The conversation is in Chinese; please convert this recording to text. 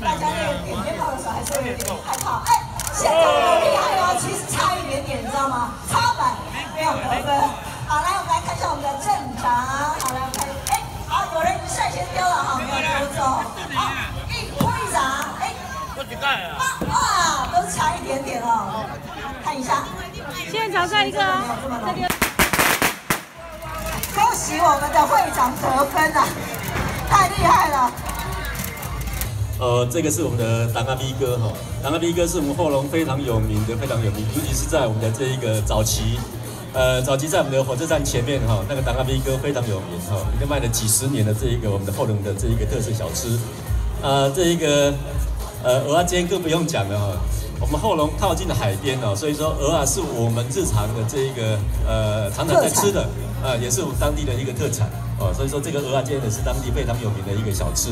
大家那个点鞭炮的时候还是会有点害怕。哎，现场好厉害哦，其实差一点点，你知道吗？超满没有得分。好，来我们来看一下我们的镇长。好，来我看，哎，好，有人率先丢了哈，没有丢走。好，一会长，哎，哇，都差一点点哦。看一下，现场再一个啊，这边。恭喜我们的会长得分啊，太厉害了！呃，这个是我们的党阿 B 哥哈，党阿 B 哥是我们后龙非常有名的，非常有名，尤其是在我们的这一个早期，呃，早期在我们的火车站前面哈，那个党阿 B 哥非常有名哈，已经卖了几十年的这一个我们的后龙的这一个特色小吃，啊，这一个呃鹅啊煎更不用讲了哈。我们后龙靠近了海边哦，所以说鹅啊是我们日常的这一个呃常常在吃的，呃也是我们当地的一个特产哦，所以说这个鹅啊煎也是当地非常有名的一个小吃。